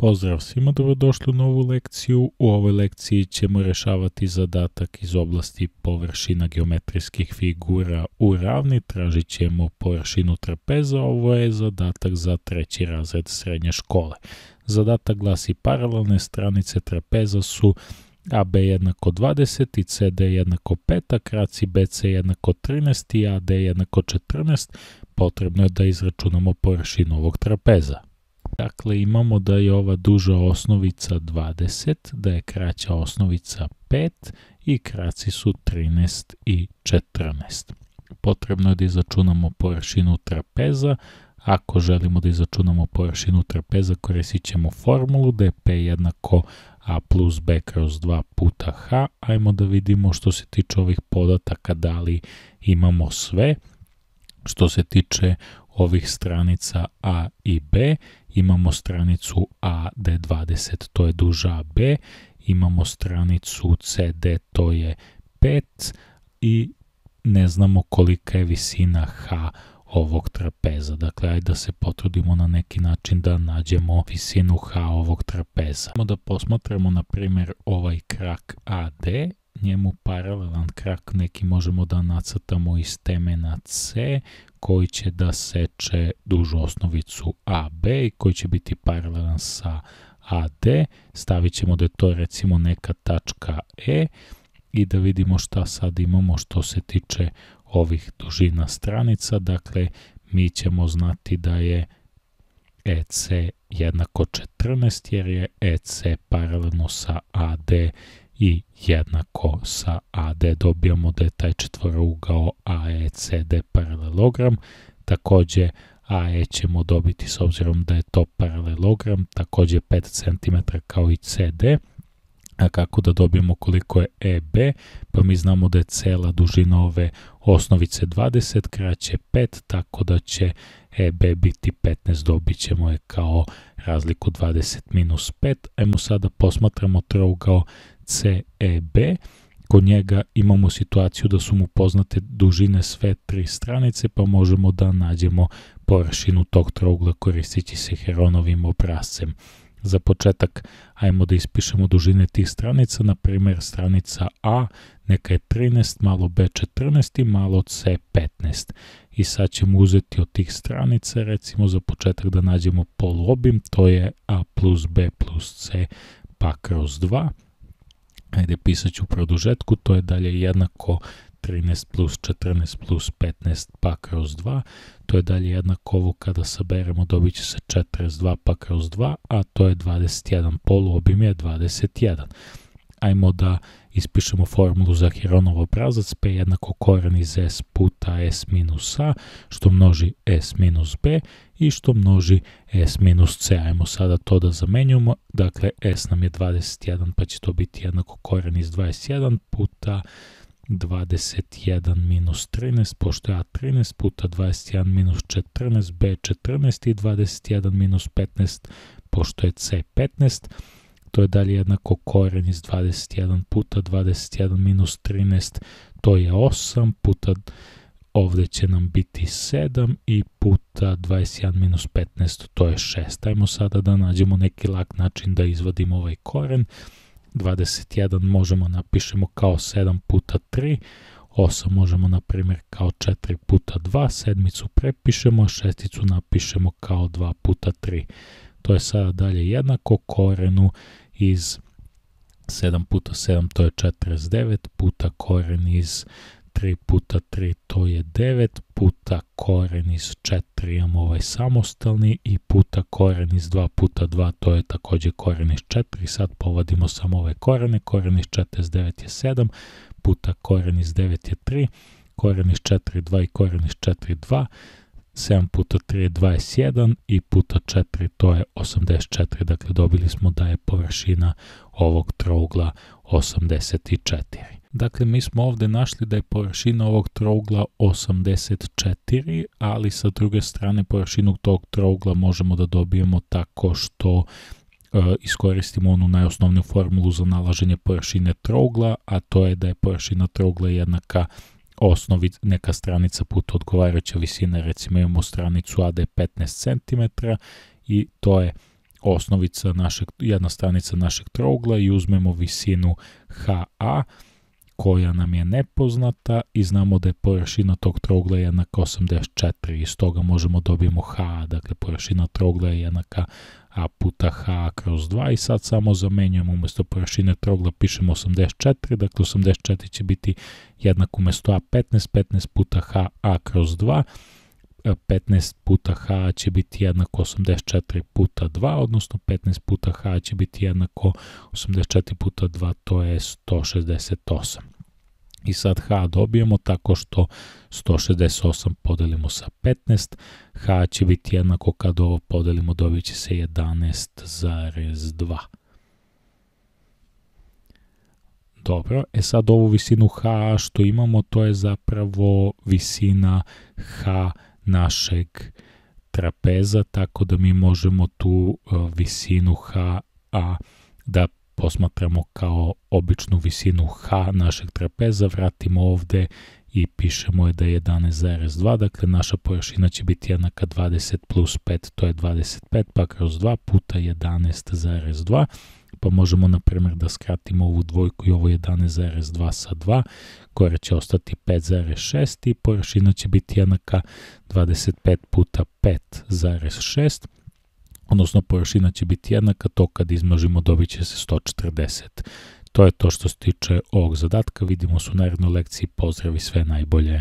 Pozdrav svima, dobrodošli u novu lekciju. U ovoj lekciji ćemo rešavati zadatak iz oblasti površina geometrijskih figura u ravni. Tražit ćemo površinu trapeza, ovo je zadatak za treći razred srednje škole. Zadatak glasi paralelne stranice trapeza su AB jednako 20 i CD jednako 5, a kraci BC jednako 13 i AD jednako 14. Potrebno je da izračunamo površinu ovog trapeza. Dakle, imamo da je ova duža osnovica 20, da je kraća osnovica 5 i kraci su 13 i 14. Potrebno je da izračunamo površinu trapeza. Ako želimo da izračunamo površinu trapeza, koristit ćemo formulu da je P jednako A plus B kroz 2 puta H. Ajmo da vidimo što se tiče ovih podataka, da li imamo sve. Što se tiče ovih stranica A i B, imamo stranicu AD20, to je duža B, imamo stranicu CD, to je 5 i ne znamo kolika je visina H ovog trapeza. Dakle, ajde da se potrudimo na neki način da nađemo visinu H ovog trapeza. Da posmatramo, na primjer, ovaj krak AD njemu paralelan krak neki možemo da nacrtamo iz temena C koji će da seče dužu osnovicu AB i koji će biti paralelan sa AD. Stavit ćemo da je to recimo neka tačka E i da vidimo šta sad imamo što se tiče ovih dužina stranica. Dakle, mi ćemo znati da je EC jednako 14 jer je EC paralelno sa AD i jednako sa AD dobijamo da je taj četvorougao AECD paralelogram. Takođe AE ćemo dobiti s obzirom da je to paralelogram, takođe 5 cm kao i CD. A kako da dobijemo koliko je EB? Pa mi znamo da je cela dužina ove osnovice 20, kraće 5, tako da će EB biti 15, dobit ćemo je kao razliku 20 minus 5. Ajmo sada posmatramo trougao CEB, kod njega imamo situaciju da su mu poznate dužine sve tri stranice, pa možemo da nađemo površinu tog trougla koristići se Heronovim obrazcem. Za početak, ajmo da ispišemo dužine tih stranica, na primjer stranica A, neka je 13, malo B 14 i malo C 15. I sad ćemo uzeti od tih stranica, recimo za početak da nađemo poluobim, to je A plus B plus C pa kroz 2 Ajde, pisat ću produžetku, to je dalje jednako 13 plus 14 plus 15 pa kroz 2, to je dalje jednako ovo kada saberemo dobit će se 42 pa kroz 2, a to je 21, poluobim je 21. Ajmo da ispišemo formulu za Heronov obrazac, P jednako koren iz S puta S minus A, što množi S minus B i što množi S minus C. Ajmo sada to da zamenjujemo, dakle S nam je 21, pa će to biti jednako koren iz 21 puta 21 minus 13, pošto je A 13 puta 21 minus 14, B 14 i 21 minus 15, pošto je C 15, to je dalje jednako koren iz 21 puta 21 minus 13, to je 8 puta ovde će nam biti 7 i puta 21 minus 15, to je 6. Ajmo sada da nađemo neki lak način da izvadimo ovaj koren. 21 možemo napišemo kao 7 puta 3, 8 možemo na primjer kao 4 puta 2, sedmicu prepišemo, šesticu napišemo kao 2 puta 3. To je sada dalje jednako korenu iz 7 puta 7 to je 49 puta koren iz 3 puta 3 to je 9 puta koren iz 4 imamo ovaj samostalni i puta koren iz 2 puta 2 to je takođe koren iz 4 sad povadimo samo ove korene koren iz 49 je 7 puta koren iz 9 je 3 koren iz 4 2 i koren iz 4 2 7 puta 3 je 21 i puta 4 to je 84, dakle dobili smo da je površina ovog trougla 84. Dakle, mi smo ovde našli da je površina ovog trougla 84, ali sa druge strane površinu tog trougla možemo da dobijemo tako što e, iskoristimo onu najosnovniju formulu za nalaženje površine trougla, a to je da je površina trougla jednaka osnovi neka stranica puta odgovarajuća visina, recimo imamo stranicu AD 15 cm i to je osnovica našeg, jedna stranica našeg trougla i uzmemo visinu HA koja nam je nepoznata i znamo da je površina tog trougla jednaka 84 i stoga možemo dobijemo H, dakle površina trougla je jednaka A puta H kroz 2 i sad samo zamenjujemo umesto površine trougla pišemo 84, dakle 84 će biti jednak umesto A 15, 15 puta H A kroz 2 15 puta h će biti jednako 84 puta 2, odnosno 15 puta h će biti jednako 84 puta 2, to je 168. I sad h dobijemo tako što 168 podelimo sa 15, h će biti jednako kad ovo podelimo dobit će se 11,2. Dobro, e sad ovu visinu h što imamo, to je zapravo visina h našeg trapeza, tako da mi možemo tu e, visinu H a da posmatramo kao običnu visinu H našeg trapeza, vratimo ovde i pišemo je da je 11,2, dakle naša površina će biti jednaka 20 plus 5, to je 25, pa kroz 2 puta 11,2, pa možemo na primjer da skratimo ovu dvojku i ovo 11,2 sa 2, koja će ostati 5,6 i površina će biti jednaka 25 puta 5,6, odnosno površina će biti jednaka, to kad izmnožimo dobit će se 140. To je to što se tiče ovog zadatka, vidimo se u narednoj lekciji, pozdrav i sve najbolje.